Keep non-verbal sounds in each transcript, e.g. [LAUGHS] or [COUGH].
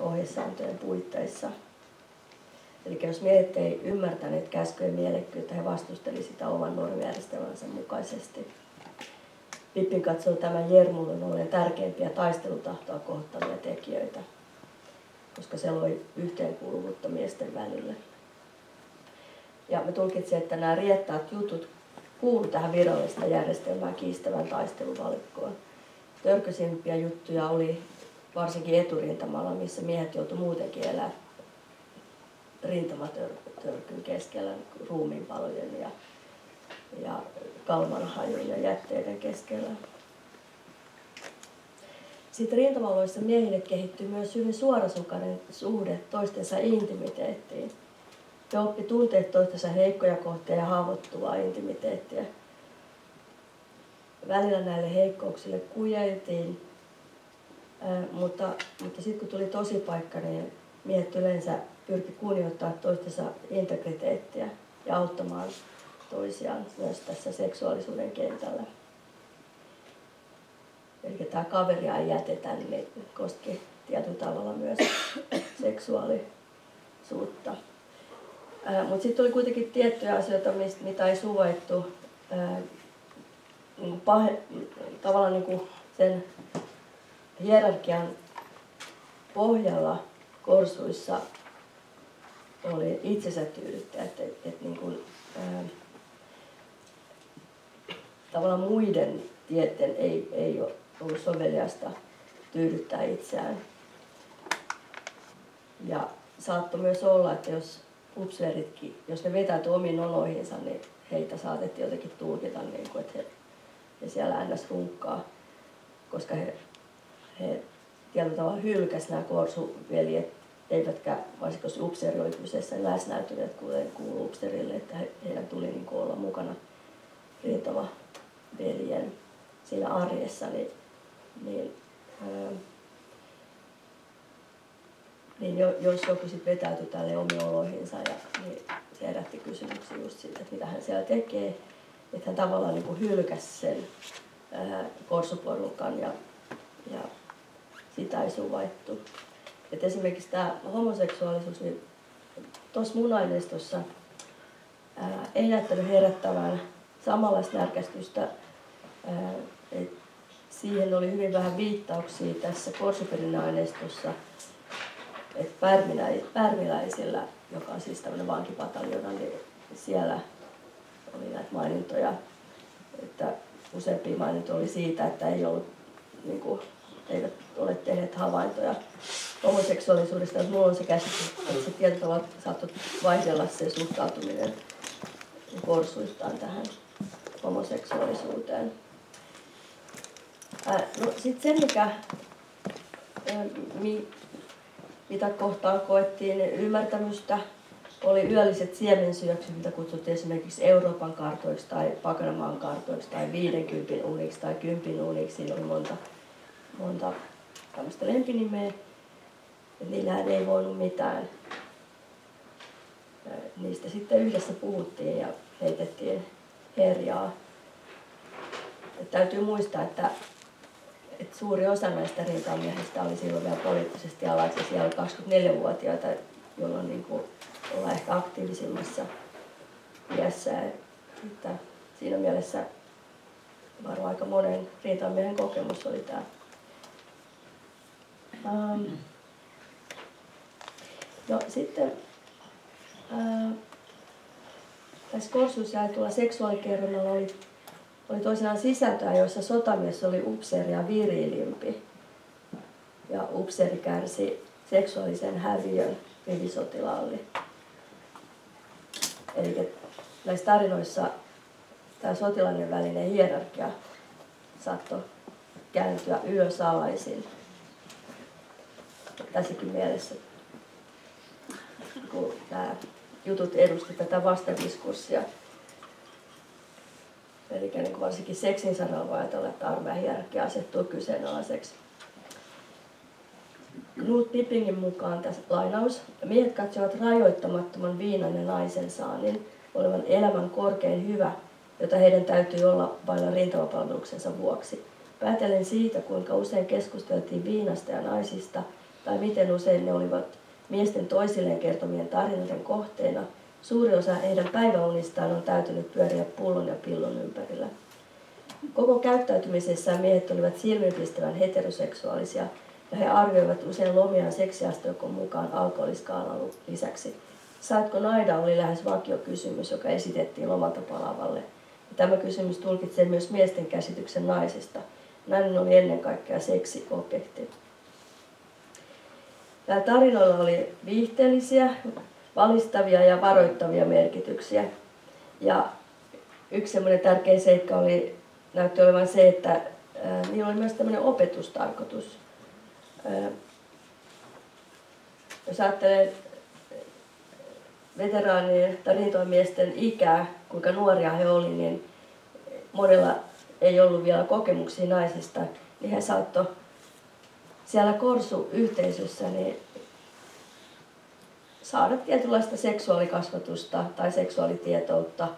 ohjesääntöjen puitteissa. Eli jos miehet ei ymmärtäneet käskyjen mielekkyyttä, he vastusteli sitä oman normijärjestelmänsä mukaisesti. Pippin katsoo tämän Jermulun olleen tärkeimpiä taistelutahtoa kohottavia tekijöitä, koska se loi yhteenkuuluvuutta miesten välille. Ja me tulkitsin, että nämä riettaat jutut kuulu tähän virallista järjestelmää kiistävän taisteluvalikkoon. Törköisimpiä juttuja oli varsinkin eturintamalla, missä miehet joutuivat muutenkin elää rintamatörkyn keskellä ruumiinpalojen ja, ja kalmanhajun ja jätteiden keskellä. Sitten rintamaloissa miehille kehittyy myös hyvin suorasukainen suhde toistensa intimiteettiin. He oppi tunteet toistensa heikkoja kohtia ja haavoittuvaa intimiteettiä. Välillä näille heikkouksille kujeltiin, mutta, mutta sitten kun tuli tosi paikka, niin miehet yleensä pyrki kunnioittaa toistensa integriteettiä ja auttamaan toisiaan myös tässä seksuaalisuuden kentällä. Eli tämä kaveria ei jätetä, niin koski tietyllä tavalla myös seksuaalisuutta. Mutta sitten oli kuitenkin tiettyjä asioita, mistä, mitä ei suvaittu niin pahe, tavallaan niin kuin sen hierarkian pohjalla korsuissa oli itsensä tyydyttäjä, että et, niin kuin, ää, tavallaan muiden tieteen ei, ei ole ollut soveliasta tyydyttää itseään. Ja saattoi myös olla, että jos upseeritkin, jos ne vetäytyi omiin oloihinsa, niin heitä saatettiin jotenkin tulkita, niin kuin, että he, he siellä ns. runkkaa, koska he, he tietyllä tavalla hylkäs nämä korsuveljet eivätkä, varsinkin jos upseeri oli kyseessä, läsnäytyneet, kuten kuuluu upseerille, että he, heidän tuli niin olla mukana rintama veljen siinä arjessa, niin, niin, ää, niin jos joku sitten vetäytyi tälle omiin oloihinsa, ja, niin se herätti kysymyksiä just siitä, että mitä hän siellä tekee, että hän tavallaan niin kuin hylkäsi sen ää, korsuporukan ja, ja sitä ei suvaittu. Et esimerkiksi tämä homoseksuaalisuus, niin tuossa mun aineistossa ää, ei näyttänyt herättävän samanlaista närkästystä. Ää, et siihen oli hyvin vähän viittauksia tässä Korsuperin aineistossa, että pärmiläisillä, joka on siis tämmöinen vankipataljona, niin siellä oli näitä mainintoja, että useampia mainintoja oli siitä, että ei ollut niin kuin, eivät ole tehneet havaintoja homoseksuaalisuudesta, että minulla on se käsitys, että se tietyllä tavalla saattoi vaihdella se suhtautuminen korsuistaan tähän homoseksuaalisuuteen. no sitten se, mikä, ää, mi, mitä kohtaan koettiin ymmärtämystä, oli yölliset siemensyöksyt, mitä kutsuttiin esimerkiksi Euroopan kartoiksi tai Pakanamaan kartoiksi tai 50 uniksi tai 10 uniksi. Siinä oli monta, monta tämmöistä lempinimeä. Niillähän ei voinut mitään. Niistä sitten yhdessä puhuttiin ja heitettiin herjaa. Et täytyy muistaa, että, että suuri osa näistä rintamiehistä oli silloin vielä poliittisesti alaisia. Oli 24-vuotiaita, jolloin niin kuin ollaan ehkä aktiivisimmassa iässä. Että siinä mielessä varmaan aika monen rintamiehen kokemus oli tämä. Um, No sitten ää, tässä Korsuus jaetulla seksuaalikerronnalla oli, oli toisinaan sisältöä, joissa sotamies oli upseeri ja virilimpi. Ja upseeri kärsi seksuaalisen häviön rivisotilaalle. Eli näissä tarinoissa tämä sotilaiden välinen hierarkia saattoi kääntyä ylös alaisin. Tässäkin mielessä kun nämä jutut edusti tätä vastadiskurssia. Eli niin varsinkin seksin saralla voi ajatella, että armeijahierarkia asettuu kyseenalaiseksi. Knut Pippingin mukaan tässä lainaus. Miehet katsovat rajoittamattoman viinan ja naisen saannin olevan elämän korkein hyvä, jota heidän täytyy olla vailla rintamapalveluksensa vuoksi. Päätellen siitä, kuinka usein keskusteltiin viinasta ja naisista, tai miten usein ne olivat miesten toisilleen kertomien tarinoiden kohteena, suuri osa heidän päiväunistaan on täytynyt pyöriä pullon ja pillon ympärillä. Koko käyttäytymisessään miehet olivat silmiinpistävän heteroseksuaalisia ja he arvioivat usein lomiaan seksiasteikon mukaan alkoholiskaalan lisäksi. Saatko naida oli lähes vakiokysymys, joka esitettiin lomalta palavalle. Ja tämä kysymys tulkitsee myös miesten käsityksen naisista. Nainen oli ennen kaikkea seksiobjekti. Nämä tarinoilla oli viihteellisiä, valistavia ja varoittavia merkityksiä. Ja yksi semmoinen tärkeä seikka oli, näytti olevan se, että niillä oli myös tämmöinen opetustarkoitus. Jos ajattelee veteraanien tai rintamamiesten ikää, kuinka nuoria he olivat, niin monella ei ollut vielä kokemuksia naisista, niin he saattoi siellä Korsu-yhteisössä niin saada tietynlaista seksuaalikasvatusta tai seksuaalitietoutta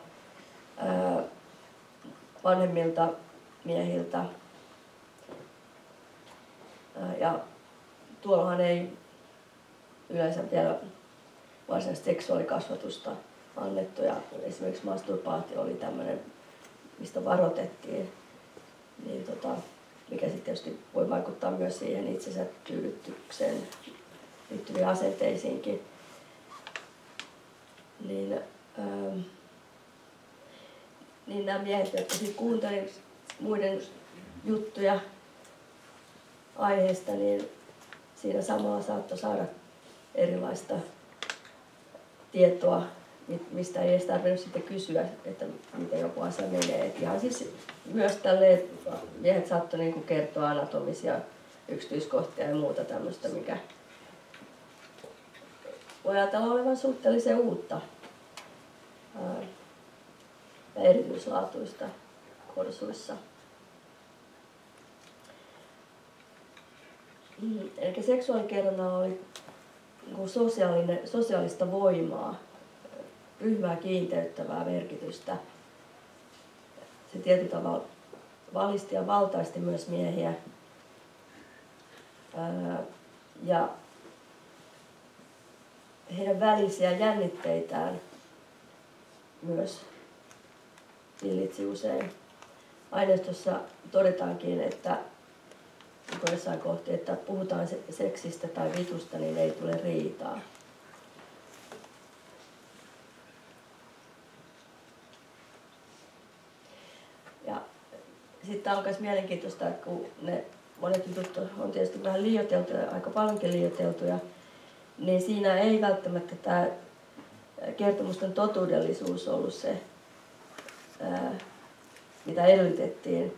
vanhemmilta miehiltä. Ja tuollahan ei yleensä vielä varsinaista seksuaalikasvatusta annettu. Ja esimerkiksi masturbaatio oli tämmöinen, mistä varoitettiin. Niin tota, mikä sitten tietysti voi vaikuttaa myös siihen itsensä tyydytykseen liittyviin asenteisiinkin. Niin, ähm, niin nämä miehet, jotka sitten kuuntelivat muiden juttuja aiheesta, niin siinä samalla saattoi saada erilaista tietoa, mistä ei edes tarvinnut sitten kysyä, että miten joku asia menee. Et ihan siis myös tälle miehet saattoi niinku kertoa anatomisia yksityiskohtia ja muuta tämmöistä, mikä voi ajatella olevan suhteellisen uutta ja erityislaatuista korsuissa. Mm, eli seksuaalikerronnalla oli niin sosiaalinen, sosiaalista voimaa, ryhmää kiinteyttävää merkitystä. Se tietyllä tavalla valisti ja valtaisti myös miehiä. Ja heidän välisiä jännitteitään myös hillitsi usein. Aineistossa todetaankin, että jossain kohti, että puhutaan seksistä tai vitusta, niin ei tule riitaa. Ja sitten alkaisi mielenkiintoista, että kun ne monet jutut on tietysti vähän liioiteltuja, aika paljonkin liioiteltuja, niin siinä ei välttämättä tämä kertomusten totuudellisuus ollut se, mitä edellytettiin,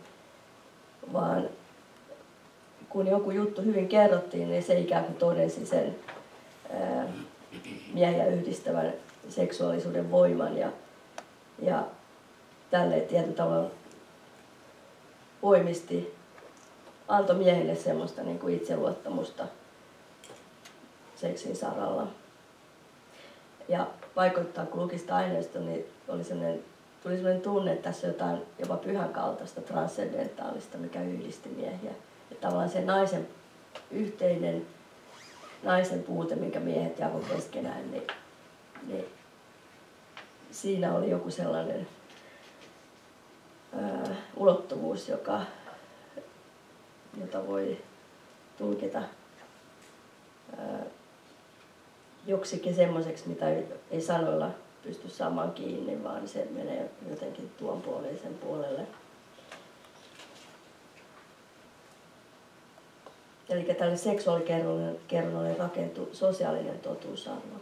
vaan kun joku juttu hyvin kerrottiin, niin se ikään kuin todensi sen miehiä yhdistävän seksuaalisuuden voiman ja, ja tälle tietyllä tavalla voimisti antoi miehille semmoista niin kuin itseluottamusta seksin saralla. Ja vaikuttaa kun luki niin oli sellainen, tuli sellainen tunne, että tässä on jotain jopa pyhän kaltaista, transcendentaalista, mikä yhdisti miehiä. Että tavallaan se naisen yhteinen naisen puute, minkä miehet jakoi keskenään, niin, niin siinä oli joku sellainen ulottuvuus, joka, jota voi tulkita joksikin semmoiseksi, mitä ei, sanoilla pysty saamaan kiinni, vaan se menee jotenkin tuon puoleisen puolelle. Eli tälle seksuaalikerronnalle rakentui sosiaalinen totuusarvo.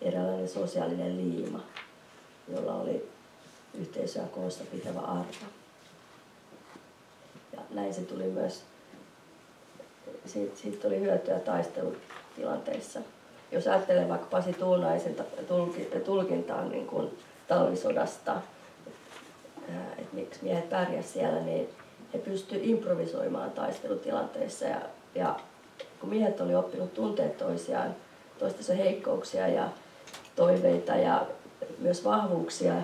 Eräänlainen sosiaalinen liima, jolla oli yhteisöä koossa pitävä arvo. Ja näin se tuli myös, siitä, siitä tuli hyötyä taistelutilanteissa. Jos ajattelee vaikka Pasi Tuunaisen tulkintaan niin kuin talvisodasta, että miksi miehet pärjäsivät siellä, niin he pystyivät improvisoimaan taistelutilanteissa ja, ja kun miehet oli oppinut tunteet toisiaan, toistensa heikkouksia ja toiveita ja myös vahvuuksia,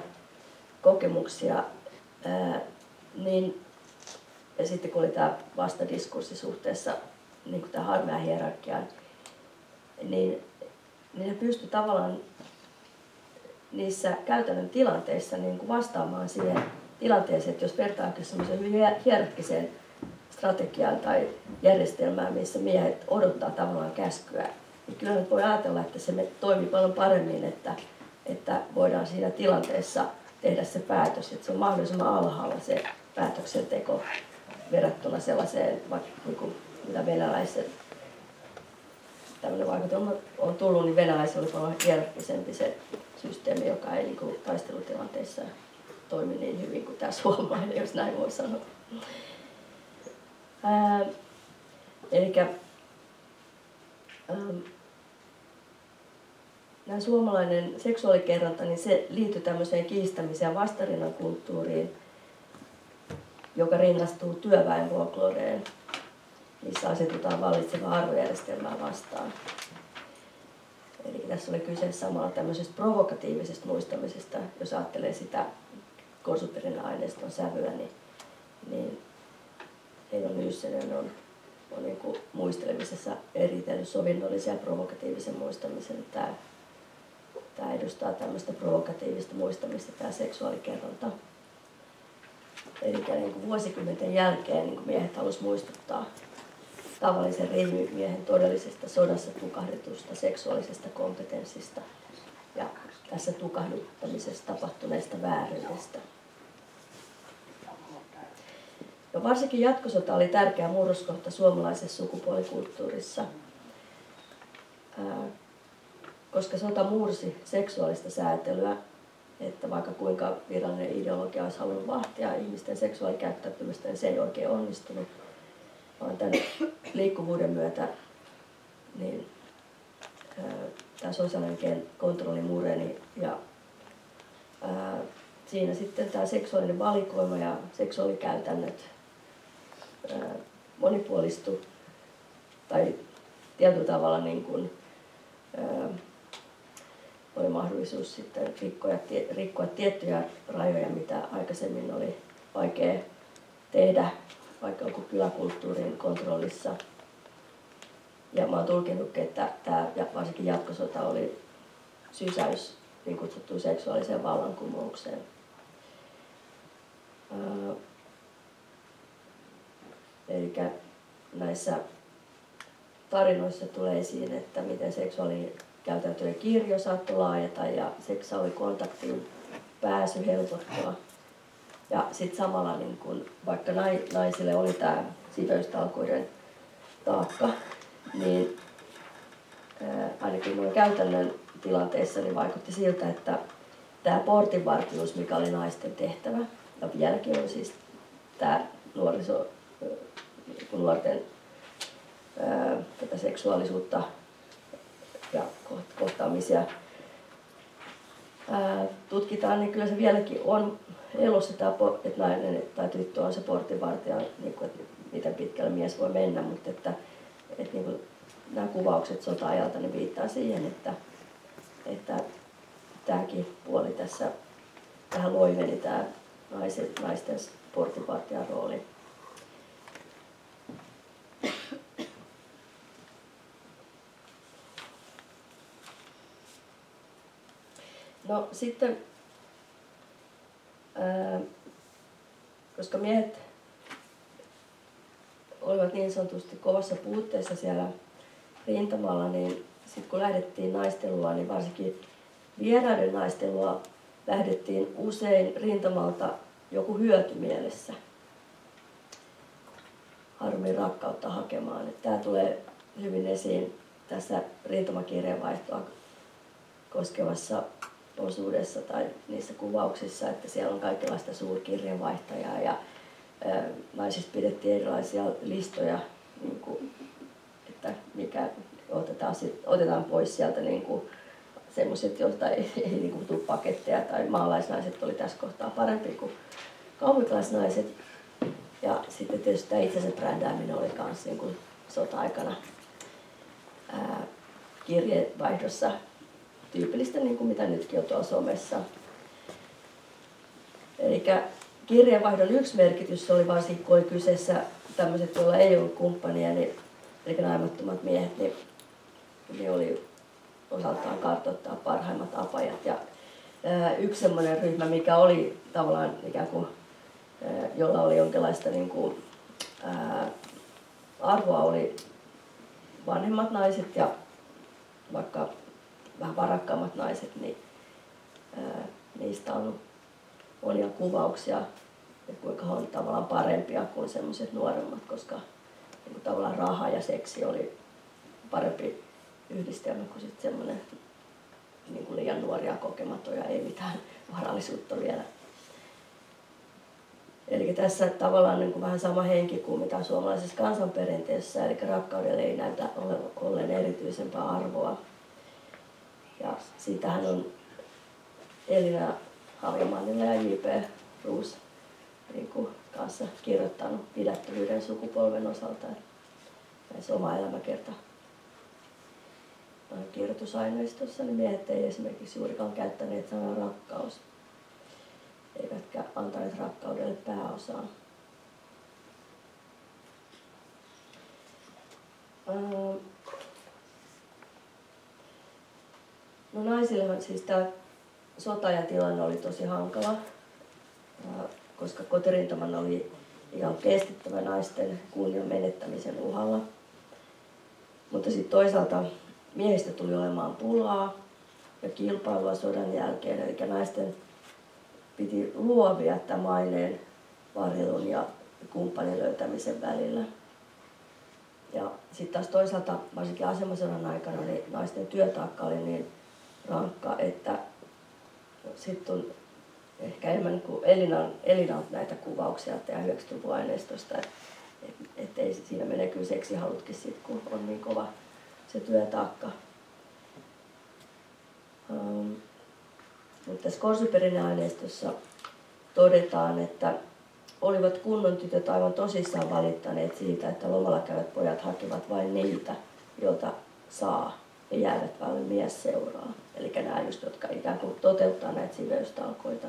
kokemuksia, ää, niin ja sitten kun oli tämä vastadiskurssi suhteessa niin kuin harmea hierarkiaan, niin, niin ne pysty tavallaan niissä käytännön tilanteissa niin kuin vastaamaan siihen tilanteeseen, että jos vertaa semmoisen hyvin hierarkkiseen strategiaan tai järjestelmään, missä miehet odottaa tavallaan käskyä, niin kyllä voi ajatella, että se toimii paljon paremmin, että, että voidaan siinä tilanteessa tehdä se päätös, että se on mahdollisimman alhaalla se päätöksenteko verrattuna sellaiseen, vaikka niin kuin, mitä venäläisen tämmöinen vaikutelma on tullut, niin venäläisellä oli paljon hierarkkisempi se systeemi, joka ei niin kuin, taistelutilanteissa toimi niin hyvin kuin tämä suomalainen, jos näin voi sanoa. Ää, eli nämä suomalainen seksuaalikerronta, niin se liittyy tämmöiseen kiistämiseen vastarinnan kulttuuriin, joka rinnastuu työväen folkloreen, missä asetutaan vallitsevaa arvojärjestelmää vastaan. Eli tässä oli kyse samalla tämmöisestä provokatiivisesta muistamisesta, jos ajattelee sitä korsuperinnän aineiston sävyä, niin, niin Eino Nyyssenen on, on niin muistelemisessa eritellyt sovinnollisen ja provokatiivisen muistamisen. Tämä, tämä edustaa tämmöistä provokatiivista muistamista, tämä seksuaalikerronta. Eli niin kuin vuosikymmenten jälkeen niin kuin miehet halusivat muistuttaa tavallisen miehen todellisesta sodassa tukahditusta seksuaalisesta kompetenssista ja tässä tukahduttamisessa tapahtuneesta vääryydestä. No varsinkin jatkosota oli tärkeä murroskohta suomalaisessa sukupuolikulttuurissa, koska sota mursi seksuaalista säätelyä, että vaikka kuinka virallinen ideologia olisi halunnut vahtia ihmisten seksuaalikäyttäytymistä, niin se ei oikein onnistunut, vaan tämän [COUGHS] liikkuvuuden myötä niin, tämä sosiaalinen kontrolli mureni ja ää, siinä sitten tämä seksuaalinen valikoima ja seksuaalikäytännöt monipuolistu tai tietyllä tavalla niin kuin, ää, oli mahdollisuus sitten rikkoa, rikkoa tiettyjä rajoja, mitä aikaisemmin oli vaikea tehdä, vaikka joku kyläkulttuurin kontrollissa. Ja mä oon tulkinut, että tämä varsinkin jatkosota oli sysäys niin kutsuttuun seksuaaliseen vallankumoukseen. Eli näissä tarinoissa tulee esiin, että miten seksuaalikäytäntöjen kirjo saattoi laajata ja seksuaalikontaktiin pääsy helpottua. Ja sitten samalla, niin kun, vaikka naisille oli tämä siveystalkoiden taakka, niin ää, ainakin noin käytännön tilanteessa niin vaikutti siltä, että tämä portinvartijuus, mikä oli naisten tehtävä, ja vieläkin on siis tämä nuoriso, nuorten ää, tätä seksuaalisuutta ja kohtaamisia tutkitaan, niin kyllä se vieläkin on elossa, tämä, että nainen tai tyttö on se portinvartija, niin kuin, että miten pitkälle mies voi mennä, mutta että, että niin kuin, nämä kuvaukset sota-ajalta niin viittaa siihen, että, että tämäkin puoli tässä tähän loiveni tämä naisten portinvartijan rooli. No sitten, ää, koska miehet olivat niin sanotusti kovassa puutteessa siellä rintamalla, niin sitten kun lähdettiin naistelua, niin varsinkin vieraiden naistelua lähdettiin usein rintamalta joku hyöty mielessä harmin rakkautta hakemaan. Tämä tulee hyvin esiin tässä rintamakirjeenvaihtoa koskevassa osuudessa tai niissä kuvauksissa, että siellä on kaikenlaista suurkirjeenvaihtajaa ja naisista pidettiin erilaisia listoja, niin kuin, että mikä otetaan, sit, otetaan pois sieltä niin kuin, semmoiset, joilta ei, ei niin kuin, tule paketteja tai maalaisnaiset oli tässä kohtaa parempi kuin kaupunkilaisnaiset. Ja sitten tietysti tämä itsensä brändääminen oli myös niin sota-aikana ää, kirjevaihdossa tyypillistä, niin kuin mitä nytkin on tuolla somessa. Eli kirjeenvaihdon yksi merkitys oli varsinkin, kun oli kyseessä tämmöiset, joilla ei ollut kumppania, niin eli naimattomat miehet, niin, niin oli osaltaan kartoittaa parhaimmat apajat. Ja ää, yksi sellainen ryhmä, mikä oli tavallaan ikään kuin, ää, jolla oli jonkinlaista niin kuin, ää, arvoa, oli vanhemmat naiset ja vaikka vähän varakkaammat naiset, niin ää, niistä on monia kuvauksia, että kuinka he on tavallaan parempia kuin semmoiset nuoremmat, koska niin kuin tavallaan raha ja seksi oli parempi yhdistelmä kuin sitten semmoinen niin kuin liian nuoria kokematoja, ei mitään varallisuutta vielä. Eli tässä tavallaan niin kuin vähän sama henki kuin mitä suomalaisessa kansanperinteessä, eli rakkaudelle ei näytä ollen erityisempää arvoa. Siitähän on Elina Harjamannilla ja J.P. Ruus niin kuin kanssa kirjoittanut pidättyvyyden sukupolven osalta. Näissä oma elämäkerta kirjoitusaineistossa, niin miehet ei esimerkiksi juurikaan käyttäneet sanaa rakkaus, eivätkä antaneet rakkaudelle pääosaa. No naisillehan siis tämä sota ja tilanne oli tosi hankala, koska kotirintaman oli ihan kestettävä naisten kunnian menettämisen uhalla. Mutta sitten toisaalta miehistä tuli olemaan pulaa ja kilpailua sodan jälkeen, eli naisten piti luovia tämän maineen varjelun ja kumppanin löytämisen välillä. Ja sitten taas toisaalta, varsinkin asemasodan aikana, niin naisten työtaakka oli niin rankka, että sitten on ehkä enemmän kuin Elinan, Elinan näitä kuvauksia ja 90-luvun aineistosta, että et, et siinä mene kyllä seksihalutkin sit, kun on niin kova se työtaakka. Um, mutta tässä Korsuperinneaineistossa todetaan, että olivat kunnon tytöt aivan tosissaan valittaneet siitä, että lomalla käyvät pojat hakevat vain niitä, joita saa ja jäävät vain mies seuraa. Eli nämä just, jotka ikään kuin toteuttaa näitä siveystalkoita.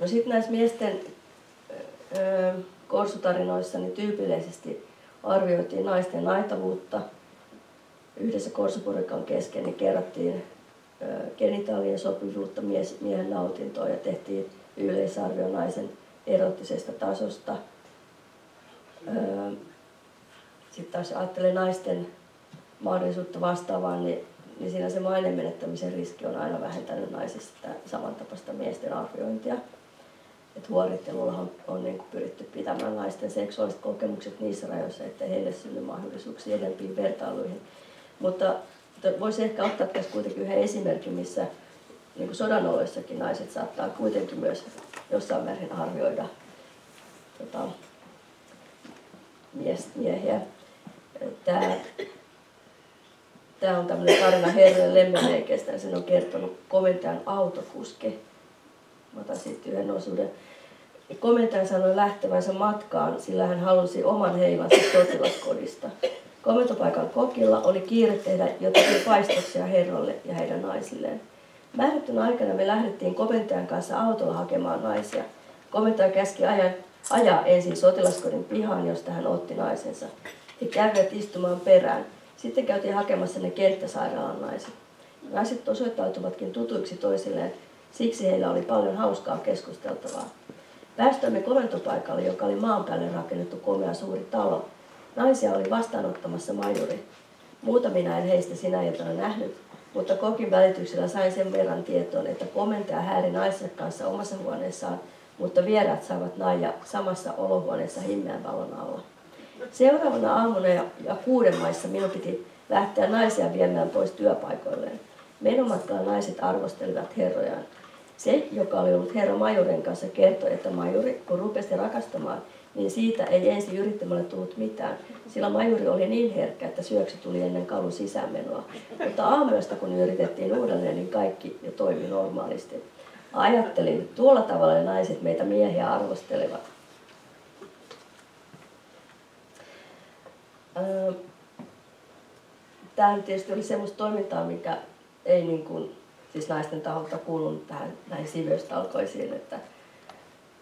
No sitten näissä miesten öö, korsutarinoissa niin tyypillisesti arvioitiin naisten naitavuutta. Yhdessä korsupurikan kesken niin kerrottiin genitaalien sopivuutta mies, miehen nautintoon ja tehtiin yleisarvio naisen erottisesta tasosta. Sitten taas ajattelee naisten mahdollisuutta vastaavaan, niin, niin siinä se mainen menettämisen riski on aina vähentänyt naisista samantapaista miesten arviointia että huorittelulla on, on niin pyritty pitämään naisten seksuaaliset kokemukset niissä rajoissa, että heille synny mahdollisuuksia edempiin vertailuihin. Mutta voisi ehkä ottaa tässä kuitenkin yhden esimerkin, missä niin kuin sodan oloissakin naiset saattaa kuitenkin myös jossain määrin arvioida tota, miehiä. Tämä, tämä on tämmöinen tarina Herran Lemmenleikestä ja sen on kertonut komentajan autokuski Mä otan siitä yhden osuuden. Komentaja sanoi lähtevänsä matkaan, sillä hän halusi oman heimansa sotilaskodista. Komentopaikan kokilla oli kiire tehdä jotakin paistoksia herrolle ja heidän naisilleen. Määrättynä aikana me lähdettiin komentajan kanssa autolla hakemaan naisia. Komentaja käski ajan, ajaa ensin sotilaskodin pihaan, josta hän otti naisensa. He kävivät istumaan perään. Sitten käytiin hakemassa ne kenttäsairaalan naiset. Naiset osoittautuvatkin tutuiksi toisilleen Siksi heillä oli paljon hauskaa keskusteltavaa. Päästöimme komentopaikalle, joka oli maan päälle rakennettu komea suuri talo. Naisia oli vastaanottamassa majuri. Muutamina en heistä sinä iltana nähnyt, mutta kokin välityksellä sain sen verran tietoon, että komentaja hääri naisen kanssa omassa huoneessaan, mutta vieraat saavat naija samassa olohuoneessa himmeän valon alla. Seuraavana aamuna ja, ja kuuden maissa minun piti lähteä naisia viemään pois työpaikoilleen. Menomatkalla naiset arvostelivat herrojaan. Se, joka oli ollut herra Majurin kanssa, kertoi, että Majuri, kun rupesi rakastamaan, niin siitä ei ensi yrittämällä tullut mitään, sillä Majuri oli niin herkkä, että syöksy tuli ennen kalun sisäänmenoa. Mutta aamuyöstä, kun yritettiin uudelleen, niin kaikki jo toimi normaalisti. Ajattelin, tuolla tavalla naiset meitä miehiä arvostelevat. Tämä tietysti oli semmoista toimintaa, mikä ei niin kuin siis naisten taholta kuulunut tähän, näihin siveystalkoisiin, että,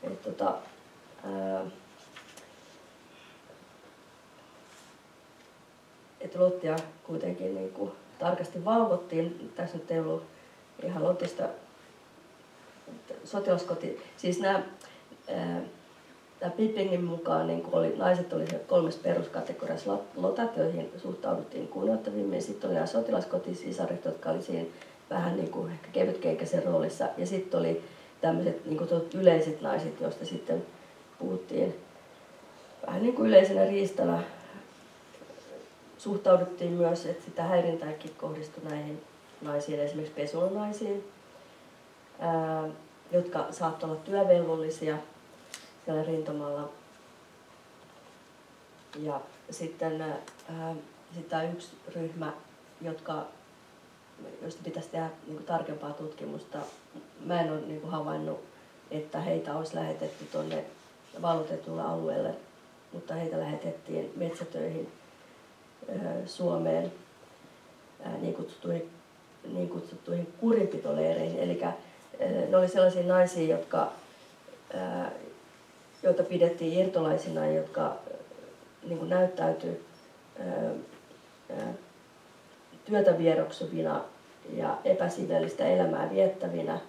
että tota, ää, että Lottia kuitenkin niin kuin tarkasti valvottiin. Tässä nyt ei ollut ihan Lottista sotilaskoti. Siis nämä, tämä Pippingin mukaan niin oli, naiset oli kolmes peruskategoriassa lotat, joihin suhtauduttiin kunnioittavimmin. Sitten oli nämä sotilaskotisisaret, jotka oli siinä vähän niin kuin ehkä kevytkenkäisen roolissa. Ja sitten oli tämmöiset niin yleiset naiset, joista sitten puhuttiin vähän niin kuin yleisenä riistana. Suhtauduttiin myös, että sitä häirintääkin kohdistui näihin naisiin, esimerkiksi pesunaisiin, jotka saattoivat olla työvelvollisia siellä rintamalla. Ja sitten ää, sitä yksi ryhmä, jotka, joista pitäisi tehdä niin tarkempaa tutkimusta. Mä en ole niin kuin havainnut, että heitä olisi lähetetty tuonne vallotetulle alueelle, mutta heitä lähetettiin metsätöihin ää, Suomeen ää, niin kutsuttuihin, niin kutsuttuihin kurinpitoleireihin. Eli ne oli sellaisia naisia, jotka, joita pidettiin irtolaisina, jotka niin kuin näyttäytyi työtä vieroksuvina ja epäsivellistä elämää viettävinä.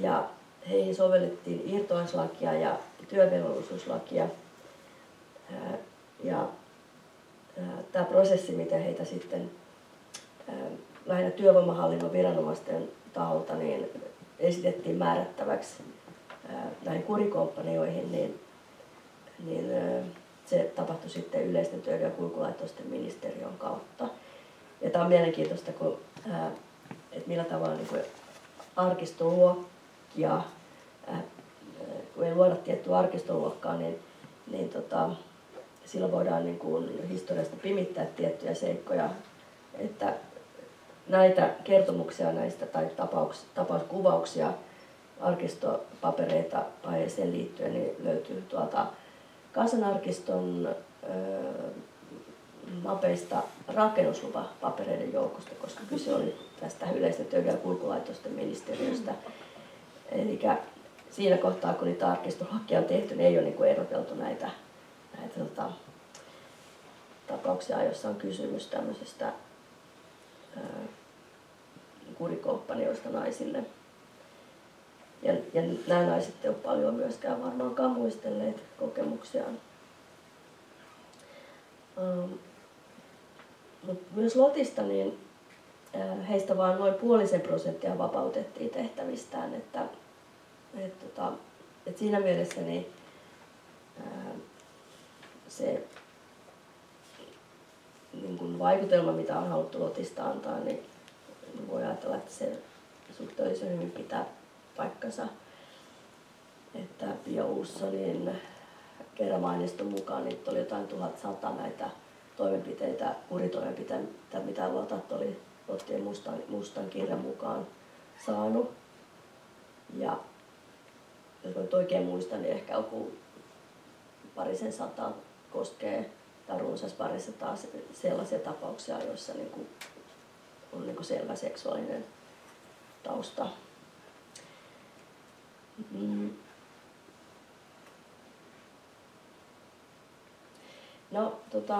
Ja heihin sovellettiin irtoaislakia ja työvelvollisuuslakia. Ja tämä prosessi, miten heitä sitten lähinnä työvoimahallinnon viranomaisten taholta niin esitettiin määrättäväksi näihin kurikompanioihin, niin, niin se tapahtui sitten yleisten töiden ja kulkulaitosten ministeriön kautta. Ja tämä on mielenkiintoista, kun, että millä tavalla niin arkistoluokkia, kun ei luoda tiettyä arkistoluokkaa, niin, niin tota, silloin voidaan niin kuin historiasta pimittää tiettyjä seikkoja, että näitä kertomuksia näistä tai tapauks, tapauskuvauksia, arkistopapereita aiheeseen liittyen, niin löytyy tuolta kansanarkiston öö, mapeista rakennuslupapapereiden joukosta, koska kyse oli tästä yleisten töiden ja kulkulaitosten ministeriöstä. Eli siinä kohtaa, kun niitä arkistolakia on tehty, niin ei ole niin eroteltu näitä, näitä tota, tapauksia, joissa on kysymys tämmöisestä kurikompanioista naisille. Ja, ja nämä naiset eivät ole paljon myöskään varmaankaan muistelleet kokemuksiaan. Um, Mut myös Lotista, niin heistä vain noin puolisen prosenttia vapautettiin tehtävistään, että, et, tota, et siinä mielessä niin, ää, se niin kun vaikutelma, mitä on haluttu Lotista antaa, niin voi ajatella, että se suhteellisen hyvin pitää paikkansa. Että Pia Uussonin kerämainiston mukaan niitä oli jotain 1100 näitä toimenpiteitä, kuritoimenpiteitä, mitä Lotat oli Lottien mustan, mustan kirjan mukaan saanut. Ja jos mä nyt oikein muistan, niin ehkä joku parisen sata koskee tai runsas parissa taas sellaisia tapauksia, joissa niin kuin on niin kuin selvä seksuaalinen tausta. Mm. No, tota,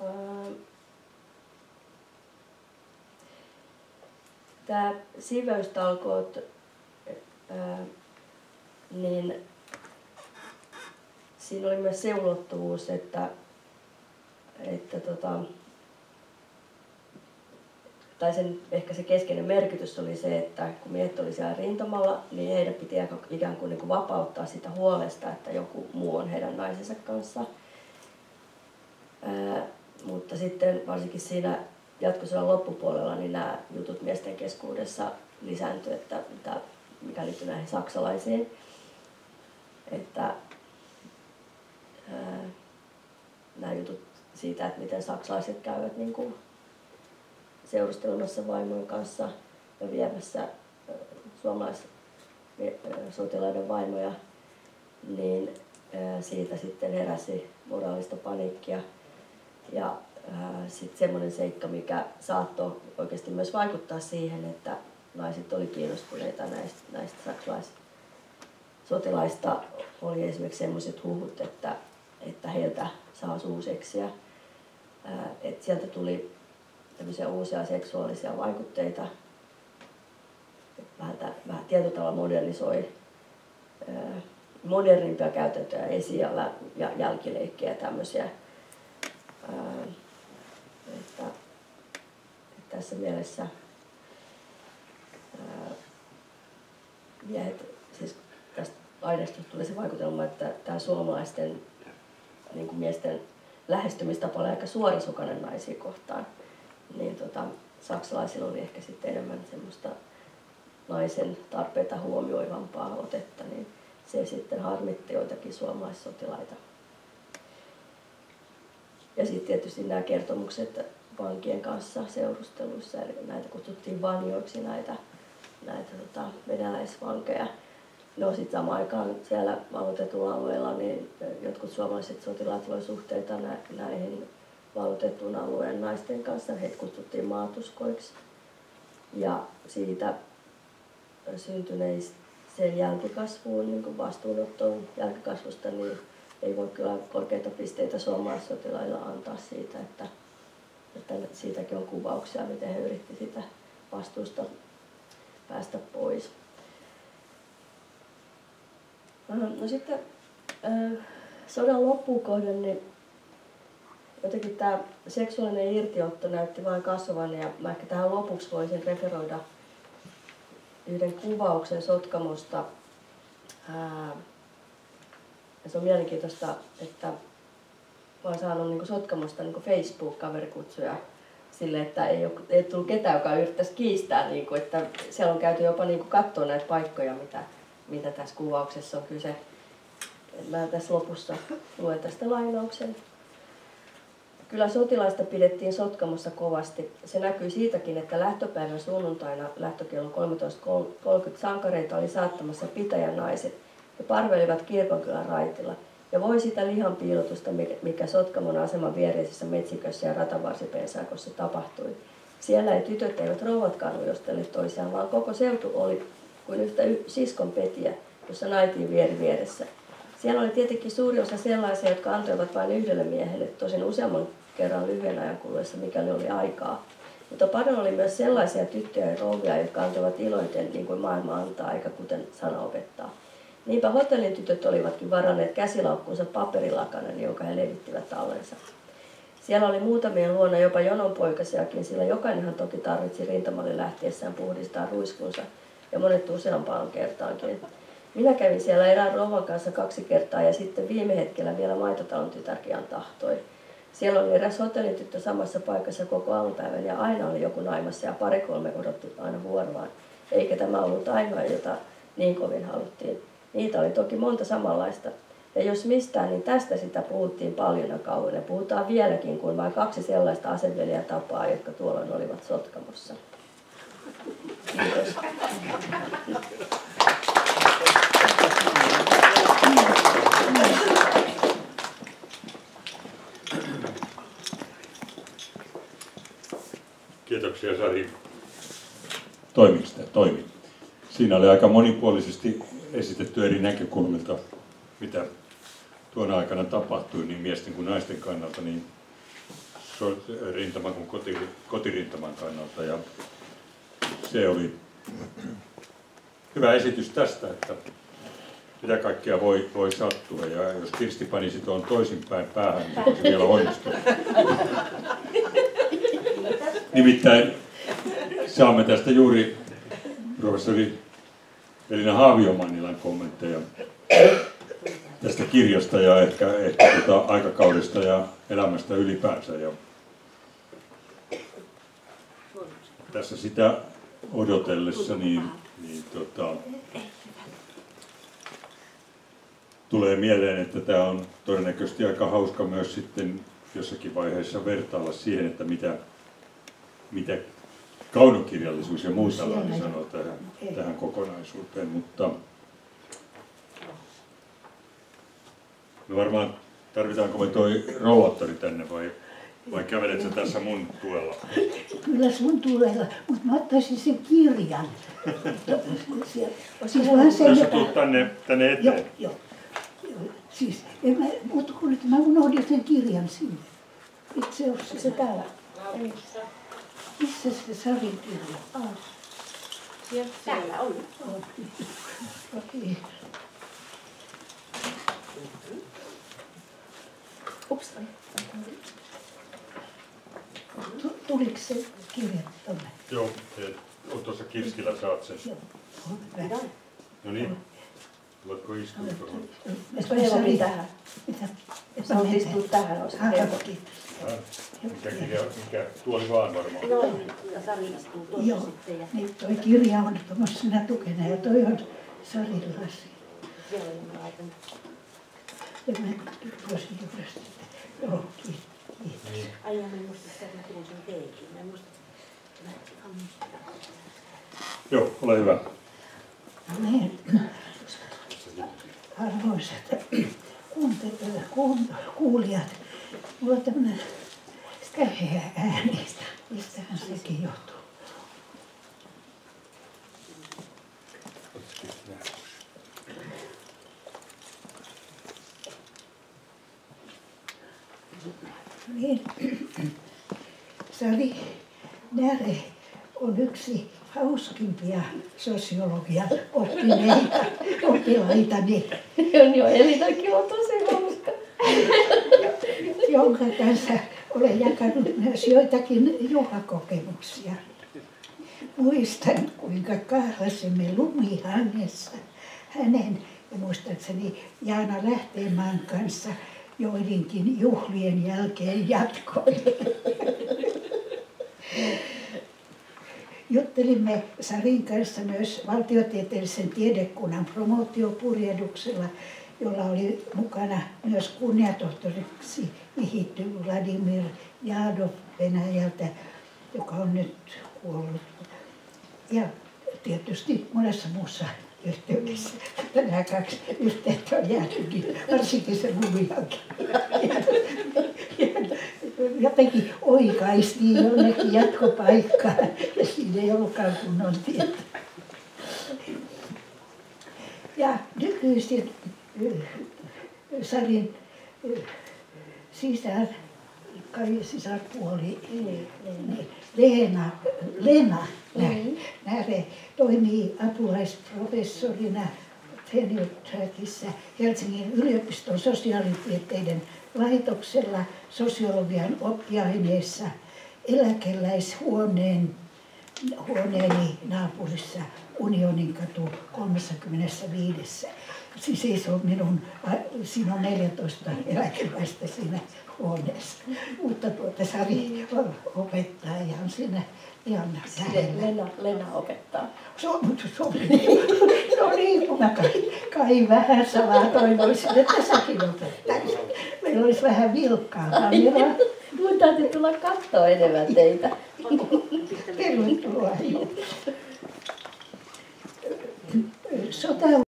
ää, tämä siveystalkoot, niin siinä oli myös se ulottuvuus, että, että tota, tai sen, ehkä se keskeinen merkitys oli se, että kun miehet oli siellä rintamalla, niin heidän piti ikään kuin, niin kuin vapauttaa sitä huolesta, että joku muu on heidän naisensa kanssa. Ää, mutta sitten varsinkin siinä jatkosodan loppupuolella niin nämä jutut miesten keskuudessa lisääntyi, että mitä, mikä liittyy näihin saksalaisiin. Että ää, nämä jutut siitä, että miten saksalaiset käyvät niin kuin seurustelemassa vaimon kanssa ja viemässä suomalaissotilaiden vaimoja, niin siitä sitten heräsi moraalista paniikkia. Ja sitten semmoinen seikka, mikä saattoi oikeasti myös vaikuttaa siihen, että naiset oli kiinnostuneita näistä, näistä saksalaissotilaista, oli esimerkiksi sellaiset huhut, että, että heiltä saa suuseksiä. Että sieltä tuli tämmöisiä uusia seksuaalisia vaikutteita, vähän, vähän tietyllä tavalla modernisoi modernimpia käytäntöjä, esi- ja, jälkileikkejä tämmöisiä. että, että tässä mielessä miehet, siis tästä aineistosta tulee se vaikutelma, että tämä suomalaisten niin kuin miesten lähestymistapa oli aika suorasukainen naisia kohtaan. Niin tota, saksalaisilla oli ehkä sitten enemmän semmoista naisen tarpeita huomioivampaa otetta, niin se sitten harmitti joitakin suomalaissotilaita. Ja sitten tietysti nämä kertomukset vankien kanssa seurusteluissa, eli näitä kutsuttiin vanjoiksi näitä, näitä tota, venäläisvankeja. No sitten samaan aikaan siellä valotetulla alueella niin jotkut suomalaiset sotilaat loivat suhteita näihin valotetun alueen naisten kanssa. Heitä kutsuttiin maatuskoiksi. Ja siitä syntyneistä sen jälkikasvuun, niin kuin vastuunottoon jälkikasvusta, niin ei voi kyllä korkeita pisteitä suomalaissotilailla antaa siitä, että, että siitäkin on kuvauksia, miten he yritti sitä vastuusta päästä pois. No sitten sodan loppuun kohden, niin jotenkin tämä seksuaalinen irtiotto näytti vain kasvavan ja mä ehkä tähän lopuksi voisin referoida yhden kuvauksen Sotkamosta. Ää, se on mielenkiintoista, että mä oon saanut niin Sotkamosta niin Facebook-kaverikutsuja sille, että ei, ole, ei tullut ketään, joka yrittäisi kiistää, niin kuin, että siellä on käyty jopa niin katsoa näitä paikkoja, mitä, mitä tässä kuvauksessa on kyse. Mä tässä lopussa luen tästä lainauksen. Kyllä sotilaista pidettiin Sotkamossa kovasti. Se näkyy siitäkin, että lähtöpäivän sunnuntaina lähtökello 13.30 sankareita oli saattamassa pitäjän naiset ja parvelivat kirkonkylän raitilla. Ja voi sitä lihan piilotusta, mikä Sotkamon aseman viereisessä metsikössä ja ratavarsipensaakossa tapahtui. Siellä ei tytöt eivät rouvatkaan ujostele toisiaan, vaan koko seutu oli kuin yhtä siskon petiä, jossa naitiin vieri vieressä. Siellä oli tietenkin suuri osa sellaisia, jotka antoivat vain yhdelle miehelle, tosin useamman kerran lyhyen ajan kuluessa, mikäli oli aikaa. Mutta paljon oli myös sellaisia tyttöjä ja rouvia, jotka antoivat iloiten niin kuin maailma antaa, eikä kuten sana opettaa. Niinpä hotellin tytöt olivatkin varanneet käsilaukkuunsa paperilakanen, jonka he levittivät tallensa. Siellä oli muutamien luona jopa jononpoikasiakin, sillä jokainenhan toki tarvitsi rintamalle lähtiessään puhdistaa ruiskunsa ja monet useampaan kertaankin. Minä kävin siellä erään rouvan kanssa kaksi kertaa ja sitten viime hetkellä vielä maitotalon tytärkian tahtoi. Siellä oli eräs hotellityttö samassa paikassa koko aamupäivän ja aina oli joku naimassa ja pari kolme odotti aina vuoroaan. Eikä tämä ollut ainoa, jota niin kovin haluttiin. Niitä oli toki monta samanlaista. Ja jos mistään, niin tästä sitä puhuttiin paljon ja kauan. Ja puhutaan vieläkin, kuin vain kaksi sellaista aseveliä tapaa, jotka tuolla olivat Sotkamossa. Kiitos. Kiitoksia Sari. Toimiko sitä? Toimi. Siinä oli aika monipuolisesti esitetty eri näkökulmilta, mitä tuona aikana tapahtui niin miesten kuin naisten kannalta, niin rintaman kuin koti, kotirintaman kannalta. Ja se oli hyvä esitys tästä, että mitä kaikkea voi, voi sattua. Ja jos Kirsti panisi tuon toisinpäin päähän, niin olisi vielä onnistunut. [LAUGHS] Nimittäin saamme tästä juuri professori Elina Haaviomannilan kommentteja tästä kirjasta ja ehkä, ehkä tuota aikakaudesta ja elämästä ylipäänsä. Ja tässä sitä odotellessa niin, niin tota, tulee mieleen, että tämä on todennäköisesti aika hauska myös sitten jossakin vaiheessa vertailla siihen, että mitä mitä kaunokirjallisuus ja muu tällainen sanoo tähän, tähän kokonaisuuteen, mutta me varmaan tarvitaanko me toi rollaattori tänne vai, vai kävelet sä tässä mun tuella? Kyllä sun tuella, mutta mä ottaisin sen kirjan. Siis sen, tässä tuut tänne, tänne eteen. Joo, joo. Siis, en mä, mutta kun nyt mä unohdin sen kirjan sinne. Eikö se se se? täällä? Ei. Missä se Sarin kirja Ah. Joo, täällä on. on? Okei. Ups. Tu- Tuliko se kirja tuonne? Joo, et, on tuossa Kirskillä saat sen. Joo. On hyvä. No niin, voitko istua tuohon? Olisiko helpompi tähän? Mitä? Sä voit istua tähän, olisiko helpompi? Mikä kirja, mikä tuoli vaan varmaan. Noin, ja Sari istuu tuossa Joo, sitten. Ja, niin toi kirja on tuommoisena tukena ja toi on Sarin lasi. joo, mä laitan. Ja mä voisin juuresta. Joo, kiitos. kiitos. Ai ja mä en muista sitä, että mä tulen sen teekin. Mä en muista. Mä en muista. No Joo, ole hyvä. Niin. Arvoisat kuuntelijat, kuun, kuulijat, mulla on tämmöinen käheä ääni. Mistähän sekin johtuu? Niin. [CLEARS THROAT] Sari Näre on yksi hauskimpia sosiologian oppineita, oppilaitani, On jo, Elinakin on tosi hauska. jonka kanssa olen jakanut myös joitakin juhlakokemuksia. Muistan, kuinka kahlasimme lumihangessa hänen ja muistaakseni Jaana Lähteenmaan kanssa joidenkin juhlien jälkeen jatkoin. Juttelimme Sarin kanssa myös valtiotieteellisen tiedekunnan promootiopurjehduksella, jolla oli mukana myös kunniatohtoriksi vihitty Vladimir Jadov Venäjältä, joka on nyt kuollut. Ja tietysti monessa muussa yhteydessä. Nämä kaksi yhteyttä on jäätykin, varsinkin se lumihanke. Jotenkin oikaistiin jonnekin jatkopaikkaan ja siinä ei ollutkaan kunnon tietä. Ja nykyisin äh, Sarin äh, sisar, kai sisarpuoli, niin Leena, Lena Mm. Näre toimii apulaisprofessorina Tenure-trackissa Helsingin yliopiston sosiaalitieteiden laitoksella sosiologian oppiaineessa eläkeläishuoneen huoneeni naapurissa Unionin katu 35. Siis se on minun, siinä on 14 eläkeläistä siinä huoneessa. Mutta tuota Sari opettaa ja on siinä ihan lähellä. Lena, Lena opettaa. Se on, mutta se on, no niin, kun mä kai, kai vähän samaa toivoisin, että säkin opettaisi. Meillä olisi vähän vilkkaampaa. Meillä Mun täytyy tulla katsoa enemmän teitä. tervetuloa. Sota